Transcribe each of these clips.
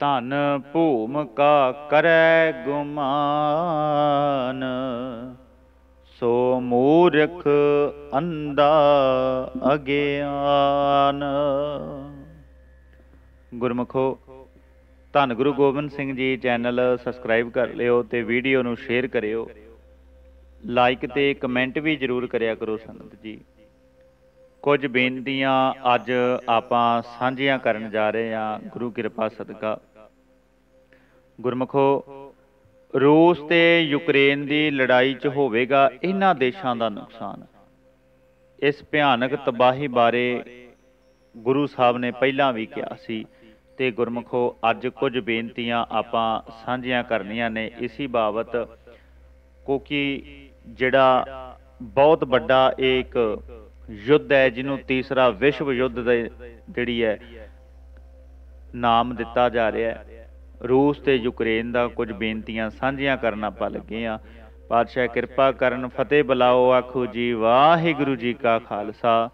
ਧਨ ਭੂਮ ਕਾ ਕਰੈ ਗੁਮਾਨ। ਸੋ ਮੂਰਖ ਅੰਦਾ ਅਗਿਆਨ। ਗੁਰਮਖੋ, ਧੰਨ ਗੁਰੂ ਗੋਬਿੰਦ ਸਿੰਘ ਜੀ ਚੈਨਲ ਸਬਸਕ੍ਰਾਈਬ ਕਰ ਲਿਓ ਤੇ ਵੀਡੀਓ ਨੂੰ ਸ਼ੇਅਰ ਕਰਿਓ। ਲਾਈਕ ਤੇ ਕਮੈਂਟ ਵੀ ਜਰੂਰ ਕਰਿਆ ਕਰੋ ਸੰਗਤ ਜੀ। ਕੁਝ ਬੇਨਤੀਆਂ ਅੱਜ ਆਪਾਂ ਸਾਂਝੀਆਂ ਕਰਨ ਜਾ ਰਹੇ ਹਾਂ। ਗੁਰੂ ਕਿਰਪਾ ਸਦਕਾ। ਗੁਰਮਖੋ, ਰੂਸ ਤੇ ਯੂਕਰੇਨ ਦੀ ਲੜਾਈ 'ਚ ਹੋਵੇਗਾ ਇਹਨਾਂ ਦੇਸ਼ਾਂ ਦਾ ਨੁਕਸਾਨ। ਇਸ ਭਿਆਨਕ ਤਬਾਹੀ ਬਾਰੇ ਗੁਰੂ ਸਾਹਿਬ ਨੇ ਪਹਿਲਾਂ ਵੀ ਕਿਹਾ ਸੀ ਤੇ ਗੁਰਮਖੋ, ਅੱਜ ਕੁਝ ਬੇਨਤੀਆਂ ਆਪਾਂ ਸਾਂਝੀਆਂ ਕਰਨੀਆਂ ਨੇ। ਇਸੇ ਬਾਬਤ ਕਿਉਂਕਿ ਜਿਹੜਾ ਬਹੁਤ ਵੱਡਾ ਇੱਕ ਯੁੱਧ ਹੈ, ਜਿਹਨੂੰ ਤੀਸਰਾ ਵਿਸ਼ਵ ਯੁੱਧ ਦੇ ਜਿਹੜੀ ਹੈ, ਨਾਮ ਦਿੱਤਾ ਜਾ ਰਿਹਾ ਹੈ। ਰੂਸ ਤੇ ਯੂਕਰੇਨ ਦਾ ਕੁਝ ਬੇਨਤੀਆਂ ਸਾਂਝੀਆਂ ਕਰਨ ਆਪਾਂ ਲੱਗੇ ਆ ਪਾਤਸ਼ਾਹ, ਕਿਰਪਾ ਕਰਨ, ਫਤਿਹ ਬੁਲਾਓ, ਆਖੋ ਜੀ, ਵਾਹਿਗੁਰੂ ਜੀ ਕਾ ਖਾਲਸਾ,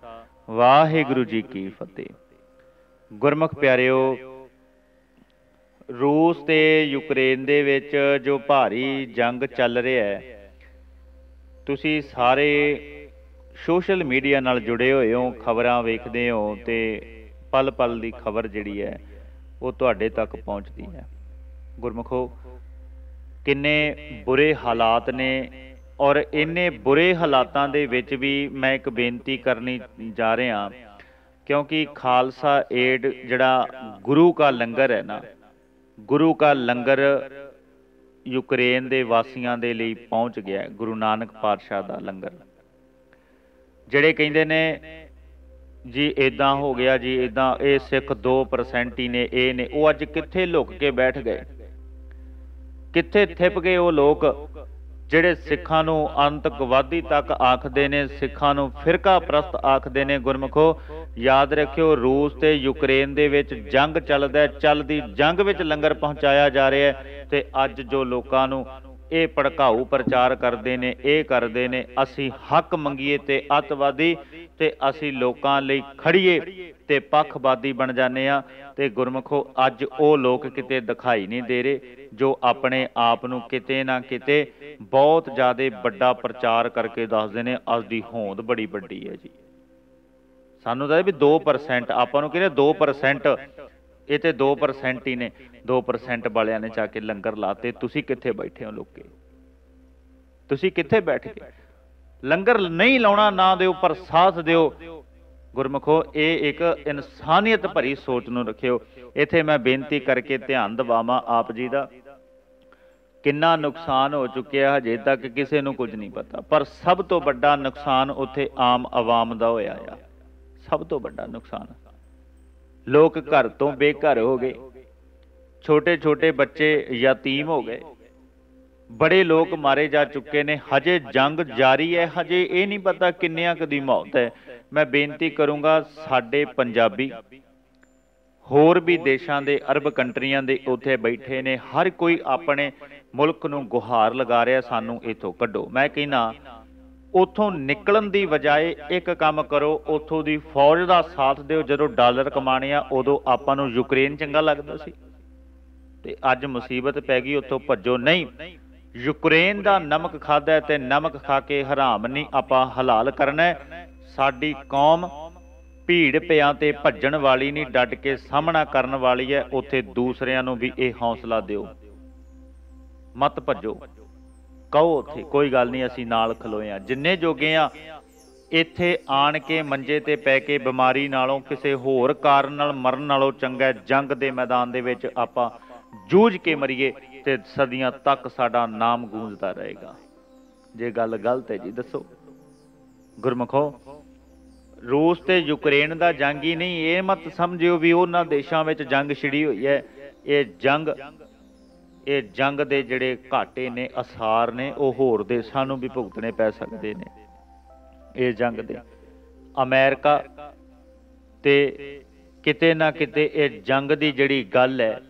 ਵਾਹਿਗੁਰੂ ਜੀ ਕੀ ਫਤਿਹ। ਗੁਰਮੁਖ ਪਿਆਰਿਓ, ਰੂਸ ਤੇ ਯੂਕਰੇਨ ਦੇ ਵਿੱਚ ਜੋ ਭਾਰੀ ਜੰਗ ਚੱਲ ਰਿਹਾ ਹੈ, ਤੁਸੀਂ ਸਾਰੇ ਸੋਸ਼ਲ ਮੀਡੀਆ ਨਾਲ ਜੁੜੇ ਹੋਏ ਹੋ, ਖਬਰਾਂ ਵੇਖਦੇ ਹੋ ਤੇ ਪਲ ਪਲ ਦੀ ਖਬਰ ਜਿਹੜੀ ਹੈ, ਉਹ ਤੁਹਾਡੇ ਤੱਕ ਪਹੁੰਚਦੀ ਹੈ। ਗੁਰਮਖੋ, ਕਿੰਨੇ ਬੁਰੇ ਹਾਲਾਤ ਨੇ ਔਰ ਇੰਨੇ ਬੁਰੇ ਹਾਲਾਤਾਂ ਦੇ ਵਿੱਚ ਵੀ ਮੈਂ ਇੱਕ ਬੇਨਤੀ ਕਰਨੀ ਜਾ ਰਿਹਾ, ਕਿਉਂਕਿ ਖਾਲਸਾ ਏਡ ਜਿਹੜਾ ਗੁਰੂ ਕਾ ਲੰਗਰ ਹੈ ਨਾ, ਗੁਰੂ ਕਾ ਲੰਗਰ ਯੂਕਰੇਨ ਦੇ ਵਾਸੀਆਂ ਦੇ ਲਈ ਪਹੁੰਚ ਗਿਆ ਗੁਰੂ ਨਾਨਕ ਪਾਤਸ਼ਾਹ ਦਾ ਲੰਗਰ। ਜਿਹੜੇ ਕਹਿੰਦੇ ਨੇ ਜੀ ਇਦਾਂ ਹੋ ਗਿਆ ਜੀ ਇਦਾਂ ਇਹ ਸਿੱਖ 2% ਹੀ ਨੇ, ਇਹ ਨੇ, ਉਹ ਅੱਜ ਕਿੱਥੇ ਲੁਕ ਕੇ ਬੈਠ ਗਏ? ਕਿੱਥੇ ਥਿਪ ਗਏ ਉਹ ਲੋਕ? ਜਿਹੜੇ ਸਿੱਖਾਂ ਨੂੰ ਅੰਤਕਵਾਦੀ ਤੱਕ ਆਖਦੇ ਨੇ, ਸਿੱਖਾਂ ਨੂੰ ਫਿਰਕਾ ਪ੍ਰਸਤ ਆਖਦੇ ਨੇ, ਗੁਰਮਖੋ, ਯਾਦ ਰੱਖਿਓ ਰੂਸ ਤੇ ਯੂਕਰੇਨ ਦੇ ਵਿੱਚ ਜੰਗ ਚੱਲਦਾ ਹੈ, ਚੱਲਦੀ ਜੰਗ ਵਿੱਚ ਲੰਗਰ ਪਹੁੰਚਾਇਆ ਜਾ ਰਿਹਾ ਹੈ ਤੇ ਅੱਜ ਜੋ ਲੋਕਾਂ ਨੂੰ ਇਹ ਭੜਕਾਊ ਪ੍ਰਚਾਰ ਕਰਦੇ ਨੇ, ਇਹ ਕਰਦੇ ਨੇ, ਅਸੀਂ ਹੱਕ ਮੰਗੀਏ ਤੇ ਅਤਵਾਦੀ ਤੇ ਅਸੀਂ ਲੋਕਾਂ ਲਈ ਖੜੀਏ ਤੇ ਪੱਖਵਾਦੀ ਬਣ ਜਾਂਦੇ ਆ ਤੇ ਗੁਰਮਖੋ, ਅੱਜ ਉਹ ਲੋਕ ਕਿਤੇ ਦਿਖਾਈ ਨਹੀਂ ਦੇ ਰਹੇ ਜੋ ਆਪਣੇ ਆਪ ਨੂੰ ਕਿਤੇ ਨਾ ਕਿਤੇ ਬਹੁਤ ਜ਼ਿਆਦਾ ਵੱਡਾ ਪ੍ਰਚਾਰ ਕਰਕੇ ਦੱਸਦੇ ਨੇ, ਅੱਜ ਦੀ ਹੋਂਦ ਬੜੀ ਵੱਡੀ ਹੈ ਜੀ। ਸਾਨੂੰ ਤਾਂ ਇਹ ਵੀ 2% ਆਪਾਂ ਨੂੰ ਕਹਿੰਦੇ 2% ਇਹ ਤੇ 2% ਹੀ ਨੇ 2% ਵਾਲਿਆਂ ਨੇ ਜਾ ਕੇ ਲੰਗਰ ਲਾਤੇ। ਤੁਸੀਂ ਕਿੱਥੇ ਬੈਠੇ ਹੋ ਲੋਕੇ? ਤੁਸੀਂ ਕਿੱਥੇ ਬੈਠ ਗਏ? ਲੰਗਰ ਨਹੀਂ ਲਾਉਣਾ ਨਾ ਦਿਓ, ਪਰ ਸਾਥ ਦਿਓ। ਗੁਰਮਖੋ, ਇਹ ਇੱਕ ਇਨਸਾਨੀਅਤ ਭਰੀ ਸੋਚ ਨੂੰ ਰੱਖਿਓ। ਇੱਥੇ ਮੈਂ ਬੇਨਤੀ ਕਰਕੇ ਧਿਆਨ ਦਿਵਾਵਾਂ ਆਪ ਜੀ ਦਾ। ਕਿੰਨਾ ਨੁਕਸਾਨ ਹੋ ਚੁੱਕਿਆ ਹਜੇ ਤੱਕ ਕਿਸੇ ਨੂੰ ਕੁਝ ਨਹੀਂ ਪਤਾ। ਪਰ ਸਭ ਤੋਂ ਵੱਡਾ ਨੁਕਸਾਨ ਉੱਥੇ ਆਮ ਆਵਾਮ ਦਾ ਹੋਇਆ ਆ। ਸਭ ਤੋਂ ਵੱਡਾ ਨੁਕਸਾਨ। ਲੋਕ ਘਰ ਤੋਂ ਬੇਘਰ ਹੋ ਗਏ। ਛੋਟੇ ਛੋਟੇ ਬੱਚੇ ਯਤੀਮ ਹੋ ਗਏ। ਬੜੇ ਲੋਕ ਮਾਰੇ ਜਾ ਚੁੱਕੇ ਨੇ। ਹਜੇ ਜੰਗ ਜਾਰੀ ਹੈ। ਹਜੇ ਇਹ ਨਹੀਂ ਪਤਾ ਕਿੰਨਿਆਂ ਕੁ ਦੀ ਮੌਤ ਹੈ। ਮੈਂ ਬੇਨਤੀ ਕਰੂੰਗਾ ਸਾਡੇ ਪੰਜਾਬੀ, ਹੋਰ ਵੀ ਦੇਸ਼ਾਂ ਦੇ, ਅਰਬ ਕੰਟਰੀਆਂ ਦੇ ਉੱਥੇ ਬੈਠੇ ਨੇ। ਹਰ ਕੋਈ ਆਪਣੇ ਮੁਲਕ ਨੂੰ ਗੁਹਾਰ ਲਗਾ ਰਿਹਾ। ਸਾਨੂੰ ਇਥੋਂ ਕੱਢੋ। ਮੈਂ ਕਹਿੰਨਾ ਉਥੋਂ ਨਿਕਲਣ ਦੀ ਬਜਾਏ ਇੱਕ ਕੰਮ ਕਰੋ, ਉਥੋਂ ਦੀ ਫੌਜ ਦਾ ਸਾਥ ਦਿਓ। ਜਦੋਂ ਡਾਲਰ ਕਮਾਣੇ ਆ, ਉਦੋਂ ਆਪਾਂ ਨੂੰ ਯੂਕਰੇਨ ਚੰਗਾ ਲੱਗਦਾ ਸੀ। ਤੇ ਅੱਜ ਮੁਸੀਬਤ ਪੈ ਗਈ, ਉਥੋਂ ਭੱਜੋ। ਨਹੀਂ, ਯੂਕਰੇਨ ਦਾ ਨਮਕ ਖਾਦਾ ਤੇ ਨਮਕ ਖਾ ਕੇ ਹਰਾਮ ਨਹੀਂ, ਆਪਾਂ ਹਲਾਲ ਕਰਨਾ ਸਾਡੀ ਕੌਮ ਭੀੜ ਪਿਆਂ ਤੇ ਭੱਜਣ ਵਾਲੀ ਨਹੀਂ, ਡਟ ਕੇ ਸਾਹਮਣਾ ਕਰਨ ਵਾਲੀ ਹੈ। ਉੱਥੇ ਦੂਸਰਿਆਂ ਨੂੰ ਵੀ ਇਹ ਹੌਸਲਾ ਦਿਓ। ਮਤ ਭੱਜੋ। ਕਹੋ ਉੱਥੇ, ਕੋਈ ਗੱਲ ਨਹੀਂ, ਅਸੀਂ ਨਾਲ ਖਲੋਏ ਆ ਜਿੰਨੇ ਜੋਗੇ ਆ ਇੱਥੇ ਆਣ ਕੇ ਮੰਜੇ ਤੇ ਪੈ ਕੇ ਬਿਮਾਰੀ ਨਾਲੋਂ ਕਿਸੇ ਹੋਰ ਕਾਰਨ ਨਾਲ ਮਰਨ ਨਾਲੋਂ ਚੰਗਾ ਜੰਗ ਦੇ ਮੈਦਾਨ ਦੇ ਵਿੱਚ ਆਪਾਂ ਜੂਝ ਕੇ ਮਰੀਏ ਤੇ ਸਦੀਆਂ ਤੱਕ ਸਾਡਾ ਨਾਮ ਗੂੰਜਦਾ ਰਹੇਗਾ। ਜੇ ਗੱਲ ਗਲਤ ਹੈ ਜੀ, ਦੱਸੋ। ਗੁਰਮਖੋ, ਰੂਸ ਤੇ ਯੂਕਰੇਨ ਦਾ ਜੰਗ ਹੀ ਨਹੀਂ, ਇਹ ਮਤ ਸਮਝਿਓ ਵੀ ਉਹਨਾਂ ਦੇਸ਼ਾਂ ਵਿੱਚ ਜੰਗ ਛਿੜੀ ਹੋਈ ਹੈ। ਇਹ ਜੰਗ ਇਹ ਜੰਗ ਦੇ ਜਿਹੜੇ ਘਾਟੇ ਨੇ ਅਸਾਰ ਨੇ, ਉਹ ਹੋਰ ਦੇਸ਼ਾਂ ਨੂੰ ਵੀ ਭੁਗਤਣੇ ਪੈ ਸਕਦੇ ਨੇ। ਇਹ ਜੰਗ ਦੇ। ਅਮਰੀਕਾ ਤੇ ਕਿਤੇ ਨਾ ਕਿਤੇ ਇਹ ਜੰਗ ਦੀ ਜਿਹੜੀ ਗੱਲ ਹੈ,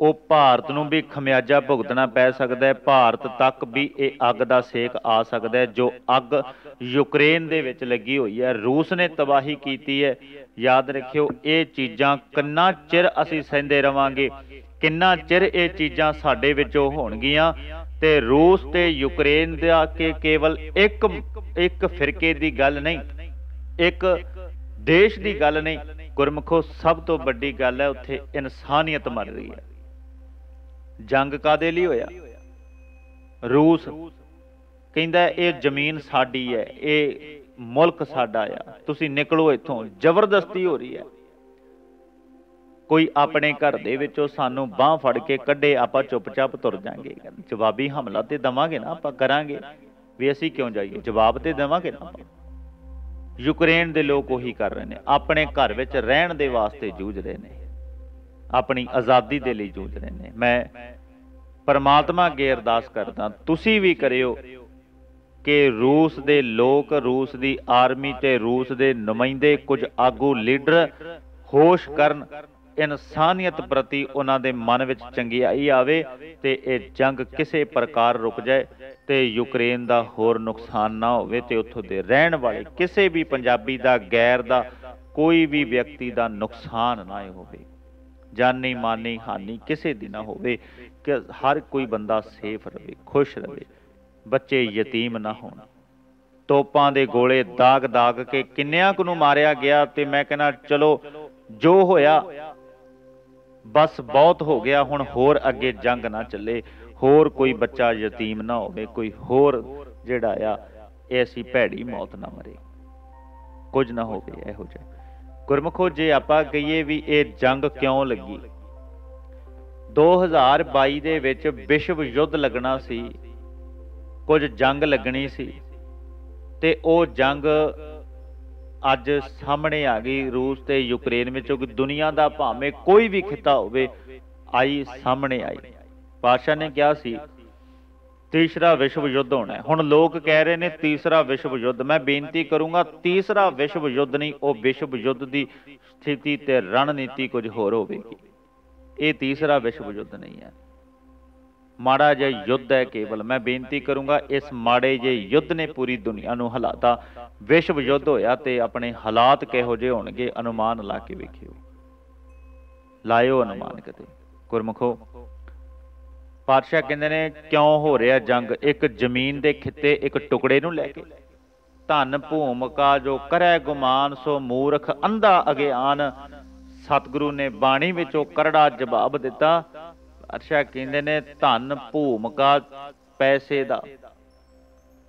ਉਹ ਭਾਰਤ ਨੂੰ ਵੀ ਖਮਿਆਜਾ ਭੁਗਤਣਾ ਪੈ ਸਕਦਾ ਹੈ। ਭਾਰਤ ਤੱਕ ਵੀ ਇਹ ਅੱਗ ਦਾ ਸੇਕ ਆ ਸਕਦਾ ਹੈ, ਜੋ ਅੱਗ ਯੂਕਰੇਨ ਦੇ ਵਿੱਚ ਲੱਗੀ ਹੋਈ ਹੈ। ਰੂਸ ਨੇ ਤਬਾਹੀ ਕੀਤੀ ਹੈ। ਯਾਦ ਰੱਖਿਓ, ਇਹ ਚੀਜ਼ਾਂ ਕਿੰਨਾ ਚਿਰ ਅਸੀਂ ਸਹਿੰਦੇ ਰਵਾਂਗੇ? ਕਿੰਨਾ ਚਿਰ ਇਹ ਚੀਜ਼ਾਂ ਸਾਡੇ ਵਿੱਚੋਂ ਹੋਣਗੀਆਂ ਤੇ ਰੂਸ ਤੇ ਯੂਕਰੇਨ ਦਾ ਕਿ ਕੇਵਲ ਇੱਕ ਇੱਕ ਫਿਰਕੇ ਦੀ ਗੱਲ ਨਹੀਂ, ਇੱਕ ਦੇਸ਼ ਦੀ ਗੱਲ ਨਹੀਂ, ਗੁਰਮਖੋ ਸਭ ਤੋਂ ਵੱਡੀ ਗੱਲ ਹੈ, ਉੱਥੇ ਇਨਸਾਨੀਅਤ ਮਰ ਰਹੀ ਹੈ। ਜੰਗ ਕਾਦੇ ਲਈ ਹੋਇਆ? ਰੂਸ ਕਹਿੰਦਾ ਇਹ ਜ਼ਮੀਨ ਸਾਡੀ ਹੈ, ਇਹ ਮੁਲਕ ਸਾਡਾ ਆ, ਤੁਸੀਂ ਨਿਕਲੋ ਇੱਥੋਂ, ਜ਼ਬਰਦਸਤੀ ਹੋ ਰਹੀ ਹੈ। ਕੋਈ ਆਪਣੇ ਘਰ ਦੇ ਵਿੱਚੋਂ ਸਾਨੂੰ ਬਾਹ ਫੜ ਕੇ ਕੱਢੇ, ਆਪਾਂ ਚੁੱਪਚਾਪ ਤੁਰ ਜਾਾਂਗੇ। ਜਵਾਬੀ ਹਮਲਾ ਤੇ ਦਵਾਂਗੇ ਨਾ ਆਪਾਂ, ਕਰਾਂਗੇ। ਵੀ ਅਸੀਂ ਕਿਉਂ ਜਾਈਏ? ਜਵਾਬ ਤੇ ਦੇਵਾਂਗੇ ਨਾ ਯੂਕਰੇਨ ਦੇ ਲੋਕ ਉਹੀ ਕਰ ਰਹੇ ਨੇ। ਆਪਣੇ ਘਰ ਵਿੱਚ ਰਹਿਣ ਦੇ ਵਾਸਤੇ ਜੂਝ ਰਹੇ ਨੇ। ਆਪਣੀ ਆਜ਼ਾਦੀ ਦੇ ਲਈ ਜੂਝ ਰਹੇ ਨੇ। ਮੈਂ ਪਰਮਾਤਮਾ ਅੱਗੇ ਅਰਦਾਸ ਕਰਦਾ, ਤੁਸੀਂ ਵੀ ਕਰਿਓ ਕਿ ਰੂਸ ਦੇ ਲੋਕ, ਰੂਸ ਦੀ ਆਰਮੀ ਤੇ ਰੂਸ ਦੇ ਨੁਮਾਇੰਦੇ ਕੁਝ ਆਗੂ ਲੀਡਰ ਹੋਸ਼ ਕਰਨ ਇਨਸਾਨੀਅਤ ਪ੍ਰਤੀ ਉਹਨਾਂ ਦੇ ਮਨ ਵਿੱਚ ਚੰਗਿਆਈ ਆਵੇ ਤੇ ਇਹ ਜੰਗ ਕਿਸੇ ਪ੍ਰਕਾਰ ਰੁਕ ਜਾਏ ਤੇ ਯੂਕਰੇਨ ਦਾ ਹੋਰ ਨੁਕਸਾਨ ਨਾ ਹੋਵੇ ਤੇ ਉੱਥੋਂ ਦੇ ਰਹਿਣ ਵਾਲੇ ਕਿਸੇ ਵੀ ਪੰਜਾਬੀ ਦਾ, ਗੈਰ ਦਾ, ਕੋਈ ਵੀ ਵਿਅਕਤੀ ਦਾ ਨੁਕਸਾਨ ਨਾ ਹੋਵੇ। ਜਾਨੀ ਮਾਨੀ ਹਾਨੀ ਕਿਸੇ ਦੀ ਨਾ ਹੋਵੇ ਕਿ ਹਰ ਕੋਈ ਬੰਦਾ ਸੇਫ ਰਵੇ, ਖੁਸ਼ ਰਵੇ, ਬੱਚੇ ਯਤੀਮ ਨਾ ਹੋਣ। ਤੋਪਾਂ ਦੇ ਗੋਲੇ ਦਾਗ ਦਾਗ ਕੇ ਕਿੰਨਿਆਂ ਕੁ ਨੂੰ ਮਾਰਿਆ ਗਿਆ ਤੇ ਮੈਂ ਕਹਿੰਦਾ, ਚਲੋ, ਜੋ ਹੋਇਆ ਬਸ ਬਹੁਤ ਹੋ ਗਿਆ, ਹੁਣ ਹੋਰ ਅੱਗੇ ਜੰਗ ਨਾ ਚੱਲੇ, ਹੋਰ ਕੋਈ ਬੱਚਾ ਯਤੀਮ ਨਾ ਹੋਵੇ, ਕੋਈ ਹੋਰ ਜਿਹੜਾ ਆ ਐਸੀ ਭੈੜੀ ਮੌਤ ਨਾ ਮਰੇ। ਕੁਝ ਨਾ ਹੋਵੇ ਇਹੋ ਜਿਹਾ। ਗੁਰਮਖੋ, ਜੇ ਆਪਾਂ ਕਹੀਏ ਵੀ ਇਹ ਜੰਗ ਕਿਉਂ ਲੱਗੀ? 2022 ਦੇ ਵਿੱਚ ਵਿਸ਼ਵ ਯੁੱਧ ਲੱਗਣਾ ਸੀ, ਕੁਝ ਜੰਗ ਲੱਗਣੀ ਸੀ, ਤੇ ਉਹ ਜੰਗ ਅੱਜ ਸਾਹਮਣੇ ਆ ਗਈ ਰੂਸ ਤੇ ਯੂਕਰੇਨ ਵਿੱਚ ਕਿ ਦੁਨੀਆ ਦਾ ਭਾਵੇਂ ਕੋਈ ਵੀ ਖਿੱਤਾ ਹੋਵੇ, ਆਈ ਸਾਹਮਣੇ ਆਈ। ਪਾਸ਼ਾ ਨੇ ਕਿਹਾ ਸੀ, ਤੀਸਰਾ ਵਿਸ਼ਵ ਯੁੱਧ ਹੋਣਾ ਹੈ। ਹੁਣ ਲੋਕ ਕਹਿ ਰਹੇ ਨੇ ਤੀਸਰਾ ਵਿਸ਼ਵ ਯੁੱਧ। ਮੈਂ ਬੇਨਤੀ ਕਰੂੰਗਾ, ਤੀਸਰਾ ਵਿਸ਼ਵ ਯੁੱਧ ਨਹੀਂ, ਉਹ ਵਿਸ਼ਵ ਯੁੱਧ ਦੀ ਸਥਿਤੀ ਤੇ ਰਣਨੀਤੀ ਕੁਝ ਹੋਰ ਹੋਵੇਗੀ। ਇਹ ਤੀਸਰਾ ਵਿਸ਼ਵ ਯੁੱਧ ਨਹੀਂ ਹੈ। ਮਾੜਾ ਜਿਹਾ ਯੁੱਧ ਹੈ ਕੇਵਲ। ਮੈਂ ਬੇਨਤੀ ਕਰੂੰਗਾ, ਇਸ ਮਾੜੇ ਜਿਹੇ ਯੁੱਧ ਨੇ ਪੂਰੀ ਦੁਨੀਆ ਨੂੰ ਹਲਾਤਾ। ਵਿਸ਼ਵ ਯੁੱਧ ਹੋਇਆ ਤੇ ਆਪਣੇ ਹਾਲਾਤ ਕਿਹੋ ਜਿਹੇ ਹੋਣਗੇ, ਅਨੁਮਾਨ ਲਾ ਕੇ ਵੇਖਿਓ। ਲਾਇਓ ਅਨੁਮਾਨ ਕਦੇ। ਗੁਰਮਖੋ, ਪਾਤਸ਼ਾਹ ਕਹਿੰਦੇ ਨੇ, ਕਿਉਂ ਹੋ ਰਿਹਾ ਜੰਗ? ਇੱਕ ਜ਼ਮੀਨ ਦੇ ਖਿੱਤੇ ਇੱਕ ਟੁਕੜੇ ਨੂੰ ਲੈ ਕੇ। ਧਨ ਭੂਮਿਕਾ ਜੋ ਕਰੈ ਗੁਮਾਨ, ਸੋ ਮੂਰਖ ਅੰਧਾ ਅਗਿਆਨ ਸਤਿਗੁਰੂ ਨੇ ਬਾਣੀ ਵਿੱਚੋਂ ਕਰੜਾ ਜਵਾਬ ਦਿੱਤਾ। ਪਾਤਸ਼ਾਹ ਕਹਿੰਦੇ ਨੇ ਧਨ ਭੂਮਿਕਾ ਪੈਸੇ ਦਾ।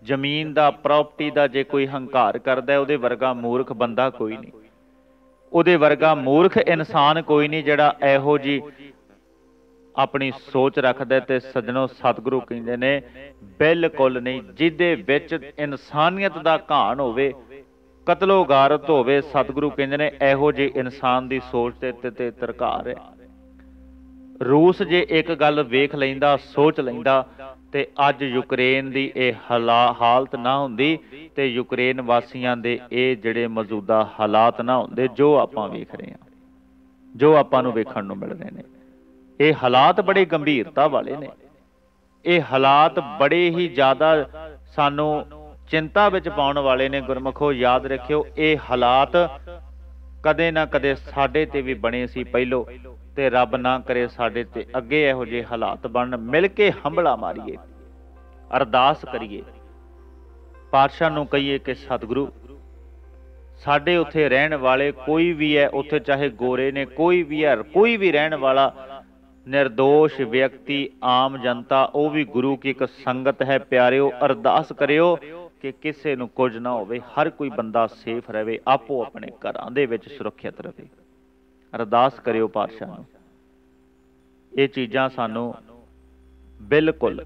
ਜ਼ਮੀਨ ਦਾ ਪ੍ਰਾਪਰਟੀ ਦਾ ਜੇ ਕੋਈ ਹੰਕਾਰ ਕਰਦਾ ਉਹਦੇ ਵਰਗਾ ਮੂਰਖ ਬੰਦਾ ਕੋਈ ਨਹੀਂ। ਉਹਦੇ ਵਰਗਾ ਮੂਰਖ ਇਨਸਾਨ ਕੋਈ ਨਹੀਂ ਜਿਹੜਾ ਇਹੋ ਜੀ ਆਪਣੀ ਸੋਚ ਰੱਖਦਾ ਤੇ ਸੱਜਣੋ ਸਤਿਗੁਰੂ ਕਹਿੰਦੇ ਨੇ, ਬਿਲਕੁਲ ਨਹੀਂ, ਜਿਹਦੇ ਵਿੱਚ ਇਨਸਾਨੀਅਤ ਦਾ ਘਾਣ ਹੋਵੇ, ਕਤਲੋਗਾਰਤ ਹੋਵੇ, ਸਤਿਗੁਰੂ ਕਹਿੰਦੇ ਨੇ, ਇਹੋ ਜਿਹੇ ਇਨਸਾਨ ਦੀ ਸੋਚ ਤੇ ਤੇ ਤਰਕਾਰ ਹੈ। ਰੂਸ ਜੇ ਇੱਕ ਗੱਲ ਵੇਖ ਲੈਂਦਾ, ਸੋਚ ਲੈਂਦਾ, ਤੇ ਅੱਜ ਯੂਕਰੇਨ ਦੀ ਇਹ ਹਾਲਤ ਨਾ ਹੁੰਦੀ, ਤੇ ਯੂਕਰੇਨ ਵਾਸੀਆਂ ਦੇ ਇਹ ਜਿਹੜੇ ਮੌਜੂਦਾ ਹਾਲਾਤ ਨਾ ਹੁੰਦੇ, ਜੋ ਆਪਾਂ ਵੇਖ ਰਹੇ ਹਾਂ, ਜੋ ਆਪਾਂ ਨੂੰ ਵੇਖਣ ਨੂੰ ਮਿਲ ਰਹੇ ਨੇ। ਇਹ ਹਾਲਾਤ ਬੜੇ ਗੰਭੀਰਤਾ ਵਾਲੇ ਨੇ। ਇਹ ਹਾਲਾਤ ਬੜੇ ਹੀ ਜ਼ਿਆਦਾ ਸਾਨੂੰ ਚਿੰਤਾ ਵਿੱਚ ਪਾਉਣ ਵਾਲੇ ਨੇ। ਗੁਰਮਖੋ, ਯਾਦ ਰੱਖਿਓ, ਇਹ ਹਾਲਾਤ ਕਦੇ ਨਾ ਕਦੇ ਸਾਡੇ ਤੇ ਵੀ ਬਣੇ ਸੀ। ਪਹਿਲੋ ਤੇ ਰੱਬ ਨਾ ਕਰੇ ਸਾਡੇ ਤੇ ਅੱਗੇ ਇਹੋ ਜਿਹੇ ਹਾਲਾਤ ਬਣਨ। ਮਿਲ ਕੇ ਹੰਬਲਾ ਮਾਰੀਏ, ਅਰਦਾਸ ਕਰੀਏ। ਪਾਤਸ਼ਾਹ ਨੂੰ ਕਹੀਏ ਕਿ ਸਤਿਗੁਰੂ, ਸਾਡੇ ਉੱਥੇ ਰਹਿਣ ਵਾਲੇ ਕੋਈ ਵੀ ਹੈ, ਉੱਥੇ ਚਾਹੇ ਗੋਰੇ ਨੇ, ਕੋਈ ਵੀ ਹੈ, ਕੋਈ ਵੀ ਰਹਿਣ ਵਾਲਾ ਨਿਰਦੋਸ਼ ਵਿਅਕਤੀ, ਆਮ ਜਨਤਾ, ਉਹ ਵੀ ਗੁਰੂ ਕੀ ਇੱਕ ਸੰਗਤ ਹੈ, ਪਿਆਰਿਓ, ਅਰਦਾਸ ਕਰਿਓ ਕਿ ਕਿਸੇ ਨੂੰ ਕੁਝ ਨਾ ਹੋਵੇ, ਹਰ ਕੋਈ ਬੰਦਾ ਸੇਫ ਰਹੇ, ਆਪੋ ਆਪਣੇ ਘਰਾਂ ਦੇ ਵਿੱਚ ਸੁਰੱਖਿਅਤ ਰਹੇ। ਅਰਦਾਸ ਕਰਿਓ ਪਾਤਸ਼ਾਹ ਨੂੰ। ਇਹ ਚੀਜ਼ਾਂ ਸਾਨੂੰ ਬਿਲਕੁਲ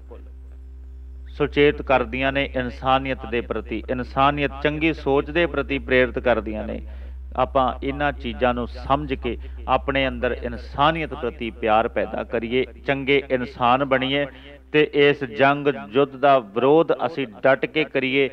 ਸੁਚੇਤ ਕਰਦੀਆਂ ਨੇ, ਇਨਸਾਨੀਅਤ ਦੇ ਪ੍ਰਤੀ, ਇਨਸਾਨੀਅਤ ਚੰਗੀ ਸੋਚ ਦੇ ਪ੍ਰਤੀ ਪ੍ਰੇਰਿਤ ਕਰਦੀਆਂ ਨੇ। ਆਪਾਂ ਇਹਨਾਂ ਚੀਜ਼ਾਂ ਨੂੰ ਸਮਝ ਕੇ ਆਪਣੇ ਅੰਦਰ ਇਨਸਾਨੀਅਤ ਪ੍ਰਤੀ ਪਿਆਰ ਪੈਦਾ ਕਰੀਏ, ਚੰਗੇ ਇਨਸਾਨ ਬਣੀਏ ਤੇ ਇਸ ਜੰਗ ਯੁੱਧ ਦਾ ਵਿਰੋਧ ਅਸੀਂ ਡਟ ਕੇ ਕਰੀਏ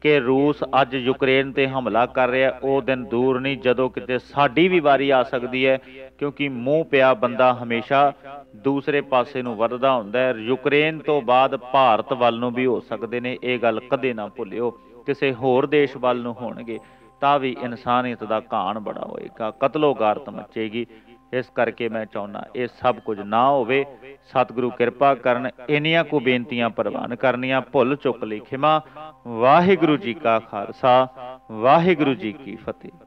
ਕਿ ਰੂਸ ਅੱਜ ਯੂਕਰੇਨ ਤੇ ਹਮਲਾ ਕਰ ਰਿਹਾ, ਉਹ ਦਿਨ ਦੂਰ ਨਹੀਂ ਜਦੋਂ ਕਿਤੇ ਸਾਡੀ ਵੀ ਵਾਰੀ ਆ ਸਕਦੀ ਹੈ, ਕਿਉਂਕਿ ਮੂੰਹ ਪਿਆ ਬੰਦਾ ਹਮੇਸ਼ਾ ਦੂਸਰੇ ਪਾਸੇ ਨੂੰ ਵੱਧਦਾ ਹੁੰਦਾ ਹੈ। ਯੂਕਰੇਨ ਤੋਂ ਬਾਅਦ ਭਾਰਤ ਵੱਲ ਨੂੰ ਵੀ ਹੋ ਸਕਦੇ ਨੇ, ਇਹ ਗੱਲ ਕਦੇ ਨਾ ਭੁੱਲਿਓ, ਕਿਸੇ ਹੋਰ ਦੇਸ਼ ਵੱਲ ਨੂੰ ਹੋਣਗੇ। ਤਾਂ ਵੀ ਇਨਸਾਨੀਅਤ ਦਾ ਘਾਣ ਬੜਾ ਹੋਏਗਾ, ਕਤਲੋ ਗਾਰਤ ਮਚੇਗੀ। ਇਸ ਕਰਕੇ ਮੈਂ ਚਾਹੁੰਦਾ, ਇਹ ਸਭ ਕੁਝ ਨਾ ਹੋਵੇ। ਸਤਿਗੁਰੂ ਕਿਰਪਾ ਕਰਨ, ਇੰਨੀਆਂ ਕੋ ਬੇਨਤੀਆਂ ਪ੍ਰਵਾਨ ਕਰਨੀਆਂ, ਭੁੱਲ ਚੁੱਕ ਲਈ ਖਿਮਾ ਵਾਹਿਗੁਰੂ ਜੀ ਕਾ ਖਾਲਸਾ, ਵਾਹਿਗੁਰੂ ਜੀ ਕੀ ਫਤਿਹ।